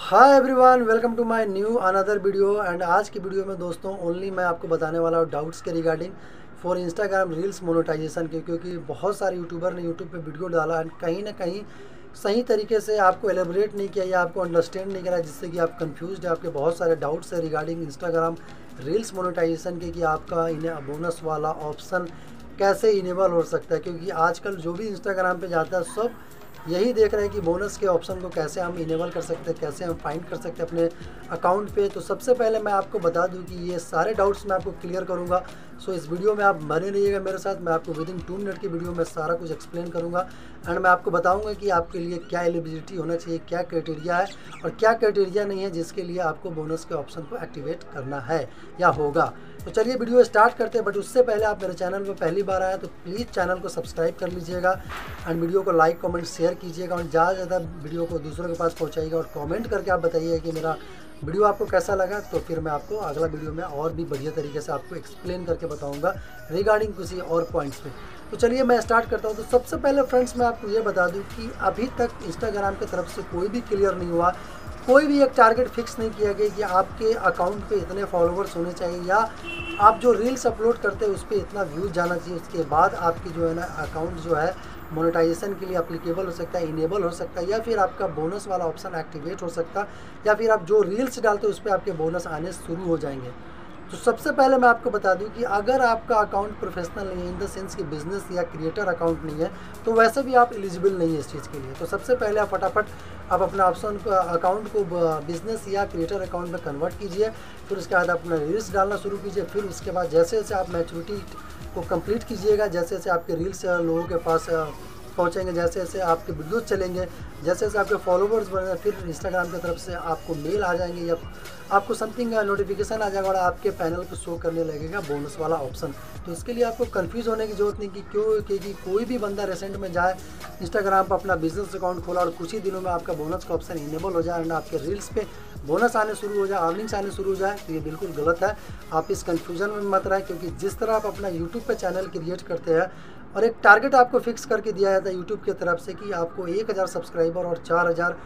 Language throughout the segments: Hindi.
Hi everyone welcome to my new another video and आज की वीडियो में दोस्तों ओनली मैं आपको बताने वाला हूँ डाउट्स के regarding for Instagram reels monetization के क्योंकि बहुत सारे यूट्यूबर ने यूट्यूब पे वीडियो डाला एंड कहीं ना कहीं सही तरीके से आपको एलेबरेट नहीं किया या आपको अंडरस्टैंड नहीं करा जिससे कि आप कंफ्यूज है, आपके बहुत सारे डाउट्स है रिगार्डिंग इंस्टाग्राम रील्स मोनेटाइजेशन के कि आपका इन्हें बोनस वाला ऑप्शन कैसे इनेबल हो सकता है, क्योंकि आजकल जो भी इंस्टाग्राम पर जाता है, सब यही देख रहे हैं कि बोनस के ऑप्शन को कैसे हम इनेबल कर सकते हैं, कैसे हम फाइंड कर सकते हैं अपने अकाउंट पे। तो सबसे पहले मैं आपको बता दूँ कि ये सारे डाउट्स मैं आपको क्लियर करूँगा। सो इस वीडियो में आप मरे रहिएगा मेरे साथ। मैं आपको विद इन टू मिनट की वीडियो में सारा कुछ एक्सप्लेन करूँगा। एंड मैं आपको बताऊँगा कि आपके लिए क्या एलिबिलिटी होना चाहिए, क्या क्राइटेरिया है और क्या क्राइटेरिया नहीं है जिसके लिए आपको बोनस के ऑप्शन को एक्टिवेट करना है या होगा। तो चलिए वीडियो स्टार्ट करते हैं बट उससे पहले आप मेरे चैनल पर पहली बार आए तो प्लीज़ चैनल को सब्सक्राइब कर लीजिएगा एंड वीडियो को लाइक कमेंट शेयर कीजिएगा और ज़्यादा से ज़्यादा वीडियो को दूसरों के पास पहुँचाइएगा और कॉमेंट करके आप बताइए कि मेरा वीडियो आपको कैसा लगा तो फिर मैं आपको अगला वीडियो में और भी बढ़िया तरीके से आपको एक्सप्लेन करके बताऊँगा रिगार्डिंग किसी और पॉइंट्स पे। तो चलिए मैं स्टार्ट करता हूँ तो सबसे पहले फ्रेंड्स मैं आपको ये बता दूँ कि अभी तक इंस्टाग्राम की तरफ़ से कोई भी क्लियर नहीं हुआ कोई भी एक टारगेट फिक्स नहीं किया गया कि आपके अकाउंट पे इतने फॉलोवर्स होने चाहिए या आप जो रील्स अपलोड करते हैं, उस पर इतना व्यूज़ जाना चाहिए। उसके बाद आपकी जो है ना अकाउंट जो है मोनेटाइजेशन के लिए अप्लीकेबल हो सकता है इनेबल हो सकता है, या फिर आपका बोनस वाला ऑप्शन एक्टिवेट हो सकता है, या फिर आप जो रील्स डालते हैं, उस पर आपके बोनस आने शुरू हो जाएँगे। तो सबसे पहले मैं आपको बता दूँ कि अगर आपका अकाउंट प्रोफेशनल नहीं है इन द सेंस कि बिज़नेस या क्रिएटर अकाउंट नहीं है तो वैसे भी आप एलिजिबल नहीं है इस चीज़ के लिए। तो सबसे पहले आप फटाफट आप अपना ऑप्शन अकाउंट को बिज़नेस या क्रिएटर अकाउंट में कन्वर्ट कीजिए, फिर उसके बाद अपना रील्स डालना शुरू कीजिए, फिर उसके बाद जैसे जैसे आप मैच्योरिटी को कंप्लीट कीजिएगा, जैसे जैसे आपके रील्स लोगों के पास पहुँचेंगे, जैसे जैसे आपके वीडियोज़ चलेंगे, जैसे जैसे आपके फॉलोवर्स बढ़ेंगे, फिर इंस्टाग्राम की तरफ़ से आपको मेल आ जाएँगे या आपको समथिंग नोटिफिकेशन आ जाएगा और आपके पैनल को शो करने लगेगा बोनस वाला ऑप्शन तो इसके लिए आपको कंफ्यूज होने की ज़रूरत नहीं कि क्यों, क्योंकि कोई भी बंदा रेसेंट में जाए इंस्टाग्राम पर अपना बिज़नेस अकाउंट खोला और कुछ ही दिनों में आपका बोनस का ऑप्शन इनेबल हो जाए एंड आपके रील्स पे बोनस आने शुरू हो जाए अर्निंग्स आने शुरू हो जाए तो ये बिल्कुल गलत है। आप इस कन्फ्यूज़न में मत रहें, क्योंकि जिस तरह आप अपना यूट्यूब पर चैनल क्रिएट करते हैं, और एक टारगेट आपको फिक्स करके दिया जाता है यूट्यूब की तरफ़ से कि आपको एक हज़ार सब्सक्राइबर और चार हज़ार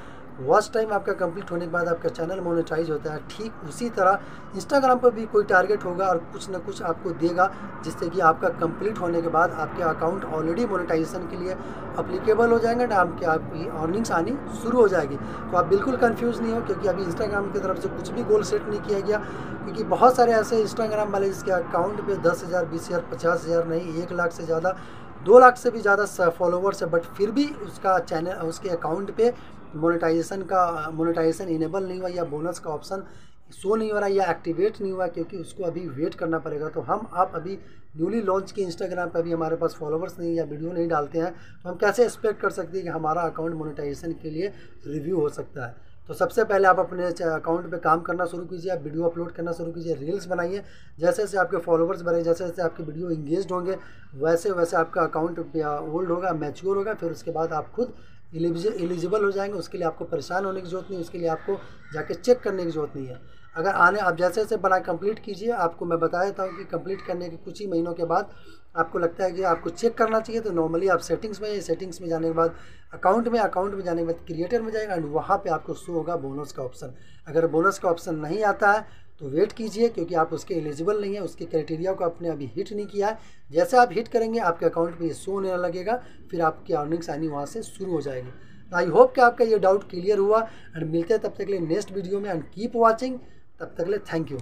वॉच टाइम आपका कंप्लीट होने के बाद आपका चैनल मोनेटाइज होता है। ठीक उसी तरह इंस्टाग्राम पर भी कोई टारगेट होगा और कुछ ना कुछ आपको देगा, जिससे कि आपका कंप्लीट होने के बाद आपके अकाउंट ऑलरेडी मोनेटाइजेशन के लिए अप्लीकेबल हो जाएँगे ना आपकी आपकी अर्निंग्स आनी शुरू हो जाएगी। तो आप बिल्कुल कन्फ्यूज़ नहीं हो, क्योंकि अभी इंस्टाग्राम की तरफ़ से कुछ भी गोल सेट नहीं किया गया, क्योंकि बहुत सारे ऐसे इंस्टाग्राम वाले जिसके अकाउंट पर दस हज़ार, बीस हज़ार, पचास हज़ार नहीं, एक लाख से ज़्यादा दो लाख से भी ज़्यादा फॉलोवर्स है बट फिर भी उसका चैनल उसके अकाउंट पे मोनेटाइजेशन का मोनेटाइजेशन इनेबल नहीं हुआ या बोनस का ऑप्शन शो नहीं हो रहा या एक्टिवेट नहीं हुआ क्योंकि उसको अभी वेट करना पड़ेगा। तो हम, आप अभी न्यूली लॉन्च के इंस्टाग्राम पर अभी हमारे पास फॉलोवर्स नहीं या वीडियो नहीं डालते हैं तो हम कैसे एक्सपेक्ट कर सकते हैं कि हमारा अकाउंट मोनेटाइजेशन के लिए रिव्यू हो सकता है? तो सबसे पहले आप अपने अकाउंट पे काम करना शुरू कीजिए, आप वीडियो अपलोड करना शुरू कीजिए रील्स बनाइए। जैसे जैसे आपके फॉलोवर्स बढ़े, जैसे जैसे आपके वीडियो इंगेज होंगे, वैसे वैसे आपका अकाउंट ओल्ड होगा मैच्योर होगा, फिर उसके बाद आप खुद एलिजिबल हो जाएँगे। उसके लिए आपको परेशान होने की ज़रूरत नहीं, उसके लिए आपको जाके चेक करने की ज़रूरत नहीं है। अगर आने, आप जैसे जैसे बना कंप्लीट कीजिए, आपको मैं बता देता हूँ कि कंप्लीट करने के कुछ ही महीनों के बाद आपको लगता है कि आपको चेक करना चाहिए तो नॉर्मली आप सेटिंग्स में सेटिंग्स में जाने के बाद अकाउंट में अकाउंट में जाने के बाद क्रिएटर में जाएगा एंड वहाँ पे आपको शो होगा बोनस का ऑप्शन अगर बोनस का ऑप्शन नहीं आता है तो वेट कीजिए, क्योंकि आप उसके एलिजिबल नहीं है, उसके क्राइटेरिया को आपने अभी हिट नहीं किया है. जैसे आप हिट करेंगे, आपके अकाउंट में ये शो होने लगेगा, फिर आपकी अर्निंग्स आनी वहाँ से शुरू हो जाएगी. आई होप कि आपका ये डाउट क्लियर हुआ एंड मिलते हैं तब तक के लिए नेक्स्ट वीडियो में एंड कीप वॉचिंग तब तक ले थैंक यू